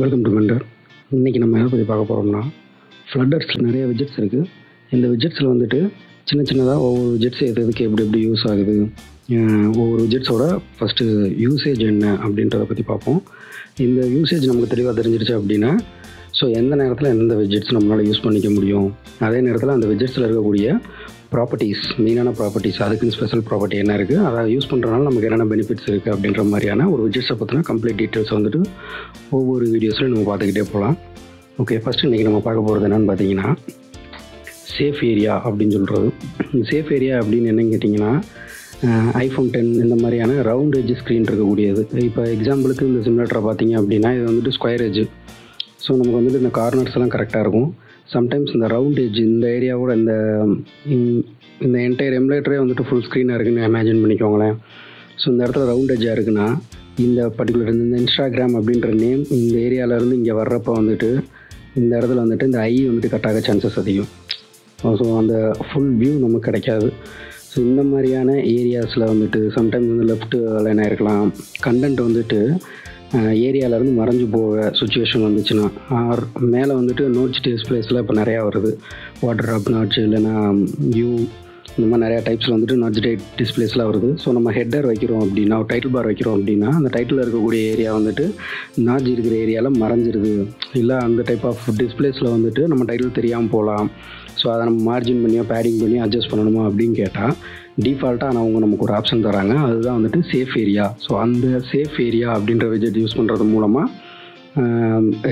Welcome to mentor இன்றைக்கி நம்ம எதை பற்றி பார்க்க போகிறோம்னா ஃப்ளட்டர்ஸில் நிறைய விஜெட்ஸ் இருக்குது இந்த விஜெட்ஸில் வந்துட்டு சின்ன சின்னதாக ஒவ்வொரு விஜெட்ஸ் எது எதுக்கு எப்படி எப்படி யூஸ் ஆகுது? ஒவ்வொரு விஜெட்ஸோட ஃபஸ்ட்டு யூசேஜ் என்ன அப்படின்றத பற்றி பார்ப்போம். இந்த யூசேஜ் நமக்கு தெளிவாக தெரிஞ்சிருச்சு அப்படின்னா ஸோ எந்த நேரத்தில் எந்தெந்த விஜெட்ஸ் நம்மளால் யூஸ் பண்ணிக்க முடியும்? அதே நேரத்தில் அந்த விஜெட்ஸில் இருக்கக்கூடிய ப்ராப்பர்ட்டிஸ் மெயினான ப்ராப்பர்ட்டிஸ் அதுக்குன்னு ஸ்பெஷல் ப்ராப்பர்ட்டி என்ன இருக்குது அதை யூஸ் பண்ணுறதுனால நமக்கு என்னென்ன பெனிஃபிட்ஸ் இருக்குது அப்படின்ற மாதிரியான ஒரு விஜெட்ஸை பற்றின கம்ப்ளீட் டீட்டெயில்ஸ் வந்துட்டு ஒவ்வொரு வீடியோஸில் நம்ம பார்த்துக்கிட்டே போகலாம். ஓகே ஃபஸ்ட்டு இன்றைக்கி நம்ம பார்க்க போகிறது என்னென்னு பார்த்தீங்கன்னா சேஃப் ஏரியா அப்படின்னு சொல்கிறது சேஃப் ஏரியா அப்படின்னு என்னன்னு கேட்டிங்கன்னா ஐஃபோன் டென் இந்த மாதிரியான ரவுண்ட் எஜ் ஸ்க்ரீன் இருக்கக்கூடியது. இப்போ எக்ஸாம்பிளுக்கு இந்த சிமுலேட்டரை பார்த்தீங்க அப்படின்னா இது வந்துட்டு ஸ்கொயர் எஜ் ஸோ நமக்கு வந்துட்டு இந்த கார்னர்ஸ் எல்லாம் கரெக்டாக இருக்கும். சம்டைம்ஸ் இந்த ரவுண்ட் எஜ் இந்த ஏரியாவோட இந்த இந்த- இந்த என்டையர் எம்லேட்டரே வந்துட்டு ஃபுல் ஸ்க்ரீனாக இருக்குன்னு இமேஜின் பண்ணிக்கோங்களேன். ஸோ இந்த இடத்துல ரவுண்ட் எஜ்ஜாக இருக்குன்னா இந்த பர்டிகுலர் இந்த இன்ஸ்டாகிராம் அப்படின்ற நேம் இந்த ஏரியாவிலேருந்து இங்கே வர்றப்போ வந்துட்டு இந்த இடத்துல வந்துட்டு இந்த ஐ வந்துட்டு கட்டாக சான்சஸ் அதிகம். ஸோ அந்த ஃபுல் வியூ நமக்கு கிடைக்காது. ஸோ இந்த மாதிரியான ஏரியாஸில் வந்துட்டு சம்டைம்ஸ் வந்து லெஃப்ட் லைனாக இருக்கலாம். கண்டென்ட் வந்துட்டு ஏரியாவிலேருந்து மறைஞ்சு போக சுச்சுவேஷன் வந்துச்சுன்னா ஆர் மேலே வந்துட்டு நோட்ஸ் டிஸ்பிளேஸில் இப்போ நிறையா வருது. வாட்டர் ட்ராப் நாட்ச் இல்லைன்னா வியூ இந்த மாதிரி நிறையா டைப்ஸில் வந்துட்டு நாட்ச் டைட் டிஸ்பிளேஸ்லாம் வருது. ஸோ நம்ம ஹெட்டர் வைக்கிறோம் அப்படின்னா டைட்டில் பார் வைக்கிறோம் அப்படின்னா அந்த டைட்டில் இருக்கக்கூடிய ஏரியா வந்துட்டு நாஜ் இருக்கிற ஏரியாவில் மறைஞ்சிருது. இல்லை அந்த டைப் ஆஃப் டிஸ்பிளேஸில் வந்துட்டு நம்ம டைட்டில் தெரியாமல் போகலாம். ஸோ அதை நம்ம மார்ஜின் பண்ணியோ பேடிங் பண்ணியோ அட்ஜஸ்ட் பண்ணணுமா அப்படின்னு கேட்டால் டிஃபால்ட்டாக நான் அவங்க நமக்கு ஒரு ஆப்ஷன் தராங்க. அதுதான் வந்துட்டு சேஃப் ஏரியா ஸோ அந்த சேஃப் ஏரியா அப்படின்ற விஜெட் யூஸ் பண்ணுறது மூலமாக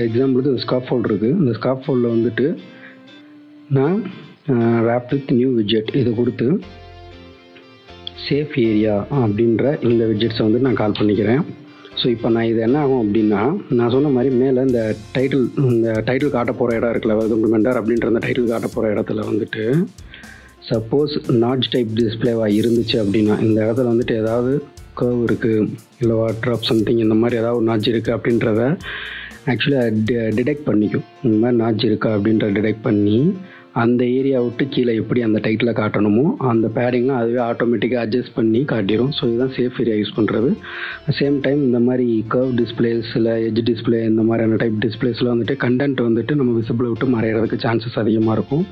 எக்ஸாம்பிளுக்கு இந்த ஸ்காப் ஃபோல்ட் இருக்குது இந்த ஸ்காப் ஃபோல்டில் வந்துட்டு நான் ரேப் வித் நியூ விஜெட் இதை கொடுத்து சேஃப் ஏரியா அப்படின்ற இந்த விஜெட்ஸை வந்து நான் கால் பண்ணிக்கிறேன். ஸோ இப்போ நான் இது என்ன ஆகும் அப்படின்னா நான் சொன்ன மாதிரி மேலே இந்த டைட்டில் இந்த டைட்டில் காட்ட போகிற இடம் இருக்குல்ல வெல்கம் அப்படின்ற அந்த டைட்டில் காட்ட போகிற இடத்துல வந்துட்டு சப்போஸ் நாட்ச் டைப் டிஸ்பிளேவாக இருந்துச்சு அப்படின்னா இந்த இடத்துல வந்துட்டு ஏதாவது கர்வ் இருக்குது இல்லை வாட்டர் ஆஃப் சம்திங் இந்த மாதிரி ஏதாவது ஒரு நாட்ச் இருக்குது அப்படின்றத ஆக்சுவலாக டிடெக்ட் பண்ணிக்கும். இந்த மாதிரி நாட்ச் இருக்கா அப்படின்றத டிடெக்ட் பண்ணி அந்த ஏரியா விட்டு கீழே எப்படி அந்த டைட்டில் காட்டணுமோ அந்த பேடிங்லாம் அதுவே ஆட்டோமேட்டிக்காக அட்ஜஸ்ட் பண்ணி காட்டிடும் ஸோ இதுதான் சேஃப் ஏரியா யூஸ் பண்ணுறது சேம் டைம் இந்த மாதிரி கர்வ் டிஸ்பிளேஸில் எஜ் டிஸ்பிளே இந்த மாதிரியான டைப் டிஸ்பிளேஸில் வந்துட்டு கண்டென்ட் வந்துட்டு நம்ம விசிபிளை விட்டு மறையிறதுக்கு சான்சஸ் அதிகமாக இருக்கும்.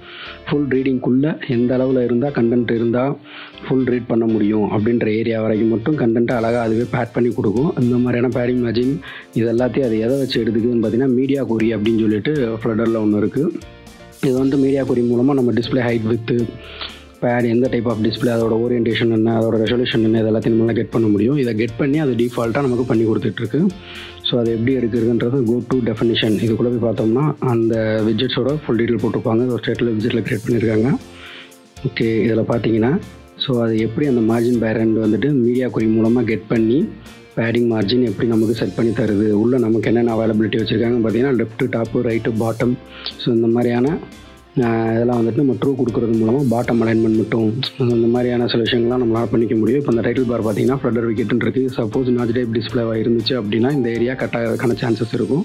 ஃபுல் ரீடிங்குள்ளே எந்த அளவில் இருந்தால் கண்டென்ட் இருந்தால் ஃபுல் ரீட் பண்ண முடியும் அப்படின்ற ஏரியா வரைக்கும் மட்டும் கண்டென்ட்டை அழகாக அதுவே பேட் பண்ணி கொடுக்கும். இந்த மாதிரியான பேடிங் மேஜிங் இது எல்லாத்தையும் அது எதை வச்சு எடுத்துக்குதுன்னு பார்த்தீங்கன்னா மீடியா குறி அப்படின்னு சொல்லிட்டு ஃப்ளடரில் ஒன்று இருக்குது இது வந்து மீடியா குறி மூலமாக நம்ம டிஸ்பிளே ஹைட் வித்து பேட் எந்த டைப் ஆஃப் டிஸ்பிளே அதோட ஓரியன்டேஷன் என்ன அதோட ரெசல்யூஷன் என்ன இது எல்லாத்தையும் நம்மளால் கெட் பண்ண முடியும். இதை கெட் பண்ணி அது டிஃபால்ட்டாக நமக்கு பண்ணி கொடுத்துட்ருக்கு. ஸோ அது எப்படி இருக்குதுன்றது கோ டு டெஃபினிஷன் இதுக்குள்ளே போய் பார்த்தோம்னா அந்த விஜெட்ஸோட ஃபுல் டீட்டெயில் போட்டிருப்பாங்க. ஒரு ஸ்டேட்டில் விஜெட்டில் கிரியேட் பண்ணியிருக்காங்க ஓகே இதில் பார்த்தீங்கன்னா ஸோ அது எப்படி அந்த மார்ஜின் பேரண்ட் வந்துட்டு மீடியா குறி மூலமாக கெட் பண்ணி பேடிங் மார்ஜின் எப்படி நமக்கு செட் பண்ணி தருது? உள்ளே நமக்கு என்னென்ன அவைலபிலிட்டி வச்சுருக்காங்க பார்த்தீங்கன்னா left top right bottom so இந்த மாதிரியான இதெல்லாம் வந்துட்டு நம்ம ட்ரூ கொடுக்குறது மூலமாக பாட்டம் அலைன்மெண்ட் மட்டும். இந்த மாதிரியான சில விஷயங்கள்லாம் நம்மளால் பண்ணிக்க முடியும். இப்போ இந்த டைட்டில் பார் பார்த்தீங்கன்னா ஃப்ளடர் விக்கெட்டுன்னு இருக்குது சப்போஸ் நாஜ் டைப் டிஸ்பிளேவாக இருந்துச்சு அப்படின்னா இந்த ஏரியா கட்டாகிறதுக்கான சான்சஸ் இருக்கும்.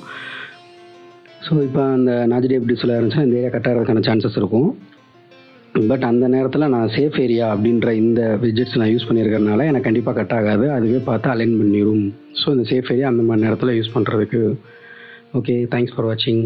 ஸோ இப்போ அந்த நாஜ் டைப் டிஸ்பிளே இருந்துச்சுன்னா இந்த ஏரியா கட்டாகிறதுக்கான சான்சஸ் இருக்கும். பட் அந்த நேரத்தில் நான் சேஃப் ஏரியா அப்படின்ற இந்த விஜெட்ஸ் நான் யூஸ் பண்ணியிருக்கறனால எனக்கு கண்டிப்பாக கட் ஆகாது. அதுவே பார்த்து அலைன் பண்ணிடும் ஸோ இந்த சேஃப் ஏரியா அந்த மாதிரி நேரத்தில் யூஸ் பண்ணுறதுக்கு ஓகே தேங்க்ஸ் ஃபார் வாட்சிங்